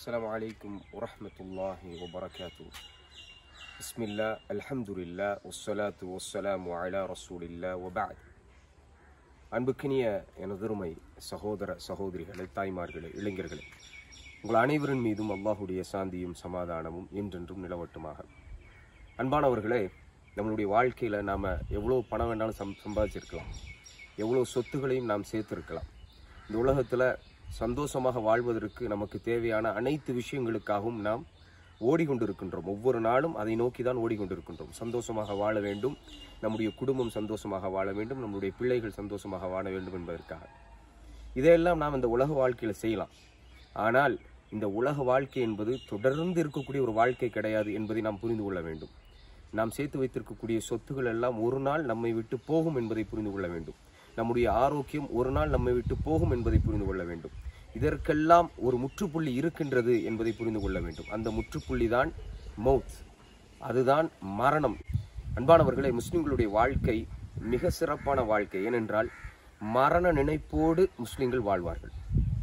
السلام عليكم ورحمة الله وبركاته بسم الله الحمد لله والصلاة والسلام على رسول الله وبعد அன்புக்கினிய எனதருமை சகோதர சகோதரிகளே தாய்மார்களே இளைஞர்களே உங்கள் அனைவரின் மீதும் அல்லாஹுடைய சாந்தியும் சமாதானமும் என்றென்றும் நிலவட்டுமாக அன்பானவர்களே நம்மளுடைய வாழ்க்கையில் நாம் எவ்வளோ பணம் வேணாலும் சம் சம்பாதிச்சிருக்கலாம் எவ்வளோ சொத்துகளையும் நாம் சேர்த்திருக்கலாம் இந்த உலகத்தில் சந்தோஷமாக வாழ்வதற்கு நமக்கு தேவையான அனைத்து விஷயங்களுக்காகவும் நாம் ஓடிக்கொண்டிருக்கின்றோம். ஒவ்வொரு நாளும் அதை நோக்கி தான் ஓடிக்கொண்டிருக்கின்றோம். சந்தோஷமாக வாழ வேண்டும். நம்முடைய குடும்பம் சந்தோஷமாக வாழ வேண்டும். நம்முடைய பிள்ளைகள் சந்தோஷமாக வாழ வேண்டும் என்பதற்காக. இதையெல்லாம் நாம் இந்த உலக வாழ்க்கையில் செய்யலாம். ஆனால் இந்த உலக வாழ்க்கை என்பது தொடர்ந்து இருக்கக்கூடிய ஒரு வாழ்க்கை கிடையாது என்பதை நாம் புரிந்து கொள்ள வேண்டும். நாம் சேர்த்து வைத்திருக்கக்கூடிய சொத்துகள் எல்லாம் ஒரு நாள் நம்மை விட்டு போகும் என்பதை புரிந்து கொள்ள வேண்டும். நம்முடைய ஆரோக்கியம் ஒரு நாள் நம்மை விட்டு போகும் என்பதை புரிந்து கொள்ள வேண்டும். இதற்கெல்லாம் ஒரு முற்றுப்புள்ளி இருக்கின்றது என்பதை புரிந்து கொள்ள வேண்டும். அந்த முற்றுப்புள்ளி தான் மௌத் அதுதான் மரணம். அன்பானவர்களே முஸ்லிம்களுடைய வாழ்க்கை மிக சிறப்பான வாழ்க்கை. ஏனென்றால் மரண நினைப்போடு முஸ்லிம்கள் வாழ்வார்கள்.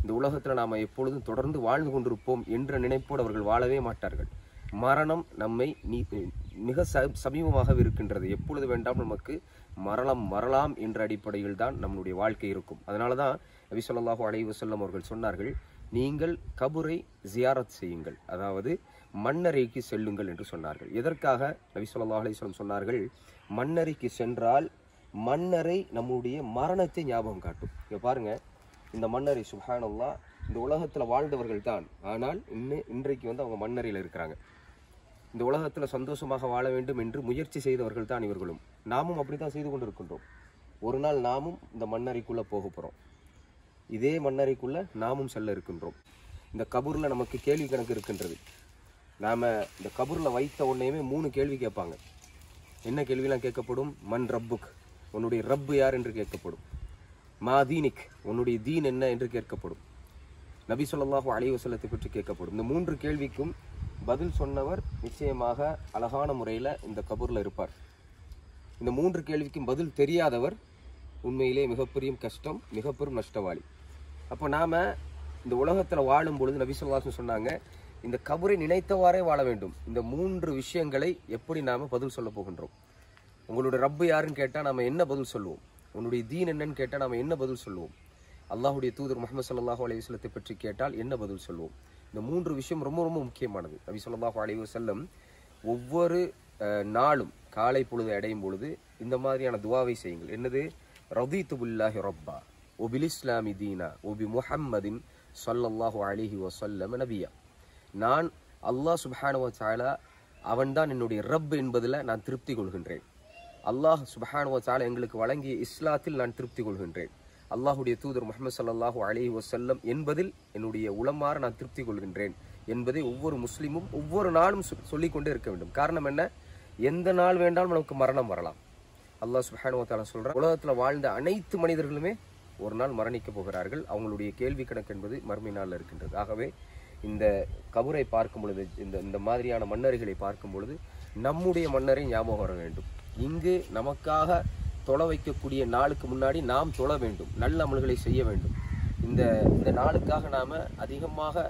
இந்த உலகத்தில் நாம் எப்பொழுதும் தொடர்ந்து வாழ்ந்து கொண்டிருப்போம் என்ற நினைப்போடு அவர்கள் வாழவே மாட்டார்கள். மரணம் நம்மை நீ மிக ச சமீபமாக இருக்கின்றது. எப்பொழுது வேண்டாம் நமக்கு மரணம் வரலாம் என்ற அடிப்படையில் தான் நம்முடைய வாழ்க்கை இருக்கும். அதனால தான் நபி ஸல்லல்லாஹு அலைவு வஸல்லம் அவர்கள் சொன்னார்கள் நீங்கள் கபுரை ஜியாரத் செய்யுங்கள். அதாவது மண்ணறைக்கு செல்லுங்கள் என்று சொன்னார்கள். எதற்காக நபி ஸல்லல்லாஹு அலைஹி சொன்னார்கள் மண்ணறைக்கு சென்றால் மண்ணறை நம்முடைய மரணத்தை ஞாபகம் காட்டும். இங்கே பாருங்க இந்த மண்ணறை சுஹானல்லா இந்த உலகத்தில் வாழ்ந்தவர்கள் தான். ஆனால் இன்னும் இன்றைக்கு வந்து அவங்க மண்ணறையில் இருக்கிறாங்க. இந்த உலகத்தில் சந்தோஷமாக வாழ வேண்டும் என்று முயற்சி செய்தவர்கள் தான் இவர்களும். நாமும் அப்படி தான் செய்து கொண்டிருக்கின்றோம். ஒரு நாள் நாமும் இந்த மண்ணறைக்குள்ளே போக போகிறோம் இதே மண்ணறைக்குள்ளே நாமும் செல்ல இருக்கின்றோம். இந்த கபூரில் நமக்கு கேள்வி கணக்கு இருக்கின்றது. நாம் இந்த கபூரில் வைத்த உடனேயுமே மூணு கேள்வி கேட்பாங்க. என்ன கேள்விலாம் கேட்கப்படும்? மண் ரப்புக். உன்னுடைய ரப்பு யார் என்று கேட்கப்படும். மா தீனிக். உன்னுடைய தீன் என்ன என்று கேட்கப்படும். நபி ஸல்லல்லாஹு அலைஹி பற்றி கேட்கப்படும். இந்த மூன்று கேள்விக்கும் பதில் சொன்னவர் நிச்சயமாக அழகான முறையில் இந்த கபூரில் இருப்பார். இந்த மூன்று கேள்விக்கும் பதில் தெரியாதவர் உண்மையிலே மிகப்பெரிய கஷ்டம் மிகப்பெரும் நஷ்டவாளி. அப்போ நாம் இந்த உலகத்தில் வாழும் பொழுது நபிசுல்லாசன் சொன்னாங்க இந்த கபரை நினைத்தவாறே வாழ வேண்டும். இந்த மூன்று விஷயங்களை எப்படி நாம் பதில் சொல்ல போகின்றோம்? உங்களுடைய ரப்பு யாருன்னு கேட்டால் நாம் என்ன பதில் சொல்லுவோம்? உன்னுடைய தீன் என்னன்னு கேட்டால் நாம் என்ன பதில் சொல்லுவோம்? அல்லாஹுடைய தூதர் முகமது சல்லாஹூ அலைஹி பற்றி கேட்டால் என்ன பதில் சொல்லுவோம்? இந்த மூன்று விஷயம் ரொம்ப ரொம்ப முக்கியமானது. நபி சொல்லாஹு அலைவு செல்லம் ஒவ்வொரு நாளும் காலை பொழுது அடையும் பொழுது இந்த மாதிரியான துவாவை செய்யுங்கள். என்னது? ரதி பில்லாஹி ரப்பா. ஒபில் இஸ்லாமி தீனா. ஒபி முஹம்மதின் சொல்லல்லாஹு அலிஹி வசல்லம் நபியா. நான் அல்லாஹ் சுப்ஹானஹு சாலா அவன்தான் என்னுடைய ரப் என்பதில் நான் திருப்தி கொள்கின்றேன். அல்லாஹ் சுபஹானுவா சாலா எங்களுக்கு வழங்கிய இஸ்லாத்தில் நான் திருப்தி கொள்கின்றேன். அல்லாஹுடைய தூதர் முகமது சல்லாஹூ அலைஹி வசல்லம் என்பதில் என்னுடைய உளமாற நான் திருப்தி கொள்கின்றேன் என்பதை ஒவ்வொரு முஸ்லீமும் ஒவ்வொரு நாளும் சொ- சொல்லிக்கொண்டே இருக்க வேண்டும். காரணம் என்ன? எந்த நாள் வேண்டாலும் நமக்கு மரணம் வரலாம். அல்லாஹ் சுஹானுவத்தால சொல்கிற உலகத்தில் வாழ்ந்த அனைத்து மனிதர்களுமே ஒரு நாள் மரணிக்க போகிறார்கள். அவங்களுடைய கேள்வி கணக்கு என்பது மறுமை நாளில் இருக்கின்றது. ஆகவே இந்த கபரை பார்க்கும் பொழுது இந்த இந்த மாதிரியான மன்னர்களை பார்க்கும் பொழுது நம்முடைய மன்னரை ஞாபகம் வர வேண்டும். இங்கு நமக்காக தொலை வைக்கக்கூடிய நாளுக்கு முன்னாடி நாம் தொழ வேண்டும். நல்ல அமல்களை செய்ய வேண்டும். இந்த இந்த நாளுக்காக நாம் அதிகமாக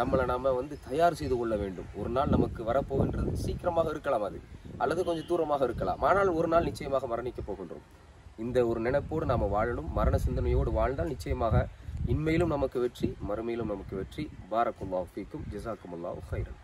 நம்மளை நாம் வந்து தயார் செய்து கொள்ள வேண்டும். ஒரு நாள் நமக்கு வரப்போகின்றது. சீக்கிரமாக இருக்கலாம் அது. அல்லது கொஞ்சம் தூரமாக இருக்கலாம். ஆனால் ஒரு நாள் நிச்சயமாக மரணிக்க போகின்றோம். இந்த ஒரு நினைப்போடு நாம் வாழணும். மரண சிந்தனையோடு வாழ்ந்தால் நிச்சயமாக இன்மையிலும் நமக்கு வெற்றி மறுமையிலும் நமக்கு வெற்றி. பாரக்குல்லாஹ் ஃபீக்கும். ஜிசாக்குமுல்லாஹ் ஹைரன்